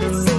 know it's